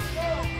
Go.